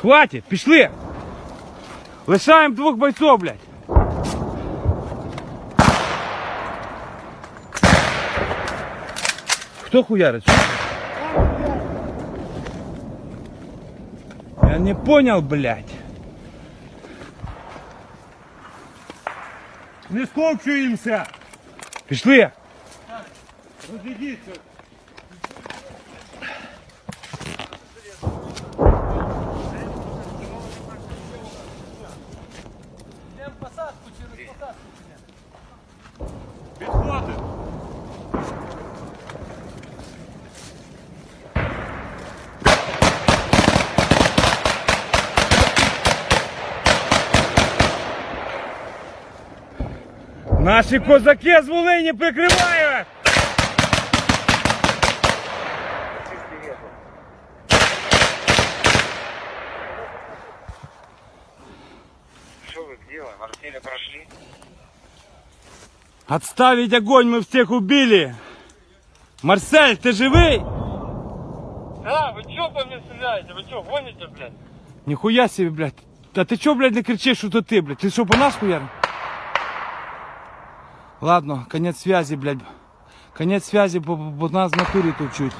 Хватит, пішли. Лишаємо двох бойців, блядь. Хто хуярить? Що? Я не понял, блядь. Не скопчуємося! Пішли. Розійдіться! Підходить! Наші козаки з Волині прикривають! делаем? Артели прошли? Отставить огонь, мы всех убили! Марсель, ты живый? А, ви чого по мені стріляєте? Ви чого, гоните, блядь? Нихуя себе, блядь. Да ты чё, блядь, не кричишь, что ты, блядь? Ты что, по нас хуяр? Ладно, конец связи, блядь. Конец связи, бо, бо нас в натурі тут чуть.